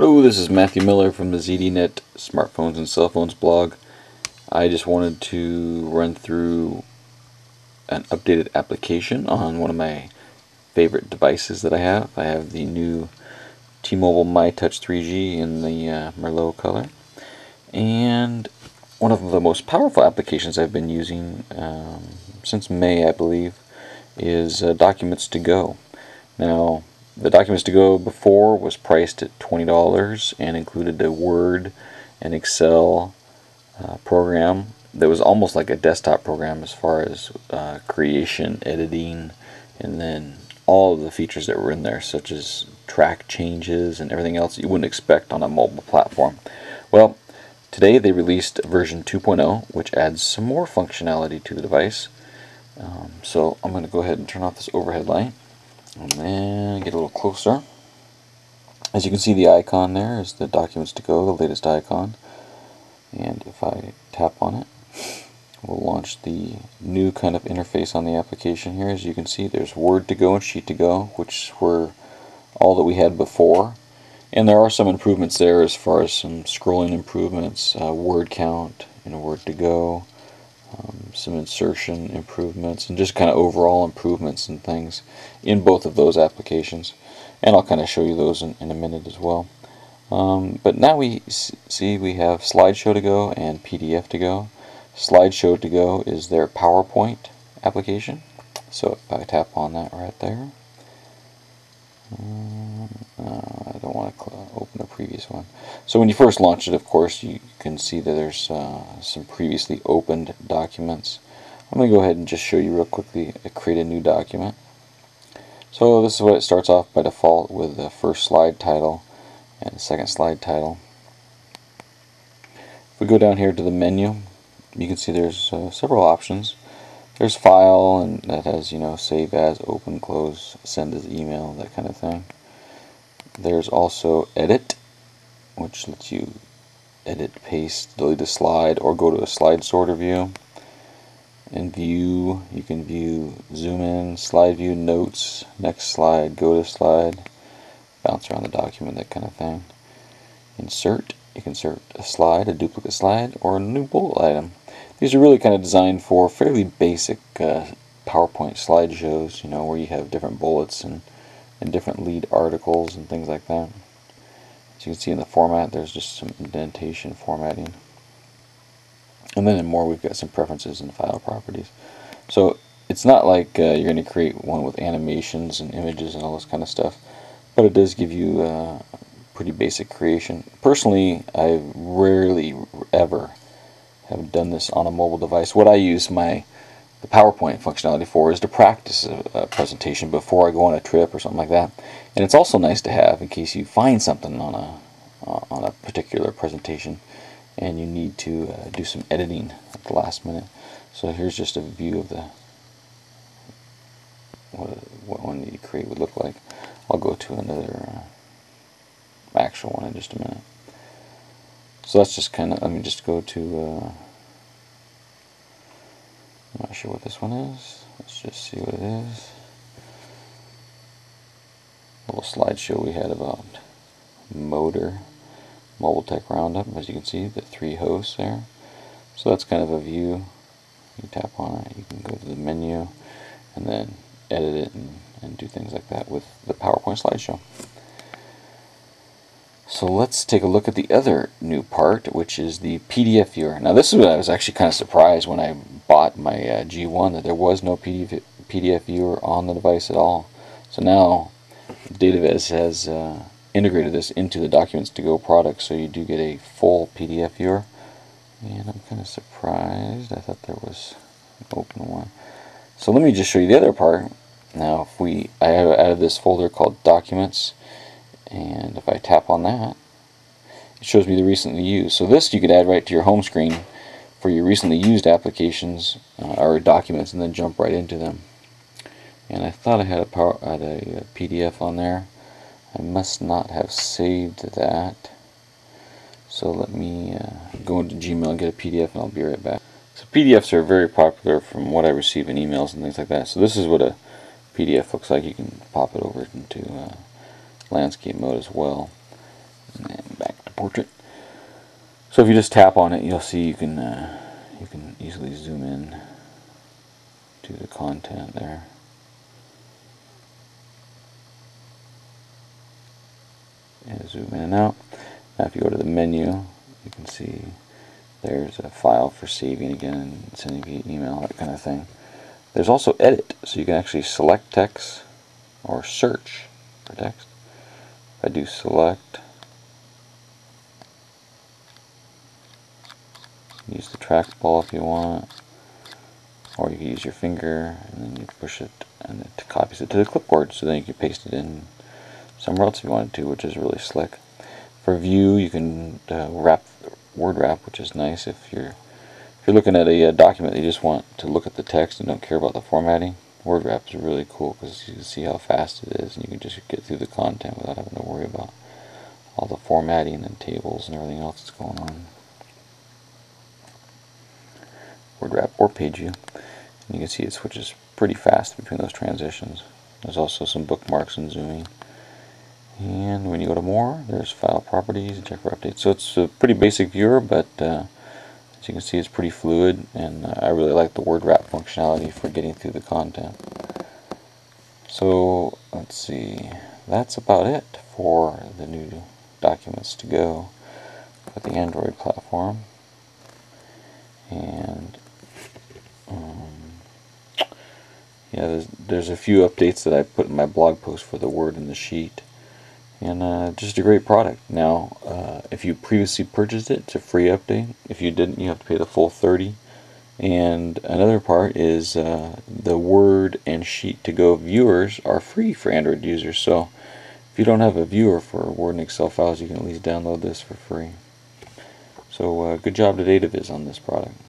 Hello, this is Matthew Miller from the ZDNet Smartphones and Cell Phones blog. I just wanted to run through an updated application on one of my favorite devices that I have. I have the new T-Mobile MyTouch 3G in the uh, Merlot color. And one of the most powerful applications I've been using um, since May, I believe, is uh, Documents to Go. Now, the Documents to Go before was priced at $20 and included a Word and Excel uh, program that was almost like a desktop program as far as uh, creation, editing, and then all of the features that were in there, such as track changes and everything else you wouldn't expect on a mobile platform. Well, today they released version 2.0, which adds some more functionality to the device. Um, so I'm going to go ahead and turn off this overhead light. And then get a little closer. As you can see the icon there is the Documents to Go, the latest icon. And if I tap on it, we'll launch the new kind of interface on the application here. As you can see there's Word to Go and Sheet to Go, which were all that we had before. And there are some improvements there as far as some scrolling improvements, uh, word count in a Word to Go, um, some insertion improvements and just kind of overall improvements and things in both of those applications. And I'll kind of show you those in, in a minute as well. Um, but now we see we have slideshow to go and PDF to go. Slideshow to go is their PowerPoint application. So if I tap on that right there. Um, uh, I don't want to open the previous one. So when you first launch it, of course, you can see that there's uh, some previously opened documents. I'm going to go ahead and just show you real quickly, I create a new document. So this is what it starts off by default with the first slide title and the second slide title. If we go down here to the menu, you can see there's uh, several options. There's file and that has, you know, save as, open, close, send as email, that kind of thing. There's also edit, which lets you edit, paste, delete a slide, or go to a slide sorter view. And view, you can view zoom in, slide view, notes, next slide, go to slide, bounce around the document, that kind of thing. Insert, you can insert a slide, a duplicate slide, or a new bullet item. These are really kind of designed for fairly basic uh, PowerPoint slideshows, you know, where you have different bullets and, and different lead articles and things like that. As you can see in the format, there's just some indentation formatting. And then in more, we've got some preferences and file properties. So it's not like uh, you're going to create one with animations and images and all this kind of stuff, but it does give you uh, pretty basic creation. Personally, I rarely ever have done this on a mobile device. What I use my the PowerPoint functionality for is to practice a, a, presentation before I go on a trip or something like that. And it's also nice to have in case you find something on a uh, on a particular presentation and you need to uh, do some editing at the last minute. So here's just a view of the what, what one you create would look like. I'll go to another uh, actual one in just a minute. So that's just kind of, let me just go to, uh, I'm not sure what this one is. Let's just see what it is. A little slideshow we had about motor, mobile tech roundup. As you can see, the three hosts there. So that's kind of a view. You tap on it, you can go to the menu and then edit it and, and do things like that with the PowerPoint slideshow. So let's take a look at the other new part, which is the PDF viewer. Now this is what I was actually kind of surprised when I bought my uh, G1 that there was no PDF, PDF viewer on the device at all. So now DataViz has uh, integrated this into the Documents to Go product, so you do get a full PDF viewer. And I'm kind of surprised. I thought there was an open one. So let me just show you the other part. Now, if we, I have added this folder called Documents and if I tap on that it shows me the recently used. So this you could add right to your home screen for your recently used applications uh, or documents and then jump right into them. And I thought I had a, power, had a, a PDF on there. I must not have saved that. So let me uh, go into Gmail and get a PDF and I'll be right back. So PDFs are very popular from what I receive in emails and things like that. So this is what a PDF looks like. You can pop it over into uh, landscape mode as well. And back to portrait. So if you just tap on it, you'll see you can uh, you can easily zoom in to the content there. And zoom in and out. Now if you go to the menu, you can see there's a file for saving again, sending via email, that kind of thing. There's also edit, so you can actually select text or search for text. I do select, use the trackball if you want, or you can use your finger and then you push it and it copies it to the clipboard so then you can paste it in somewhere else if you wanted to, which is really slick. For view, you can uh, wrap word wrap, which is nice if you're if you're looking at a, a, document that you just want to look at the text and don't care about the formatting. Word wrap is really cool because you can see how fast it is, and you can just get through the content without having to worry about all the formatting and tables and everything else that's going on. Word wrap or page view, and you can see it switches pretty fast between those transitions. There's also some bookmarks and zooming. And when you go to more, there's file properties and check for updates. So it's a pretty basic viewer, but uh, as you can see, it's pretty fluid, and uh, I really like the word wrap functionality for getting through the content. So let's see, that's about it for the new documents to go for the Android platform. And um, yeah, there's, there's a few updates that I put in my blog post for the Word and the Sheet and uh, just a great product. Now, uh, if you previously purchased it, it's a free update. If you didn't, you have to pay the full 30. And another part is uh, the Word and Sheet to Go viewers are free for Android users. So if you don't have a viewer for Word and Excel files, you can at least download this for free. So uh, good job to DataViz on this product.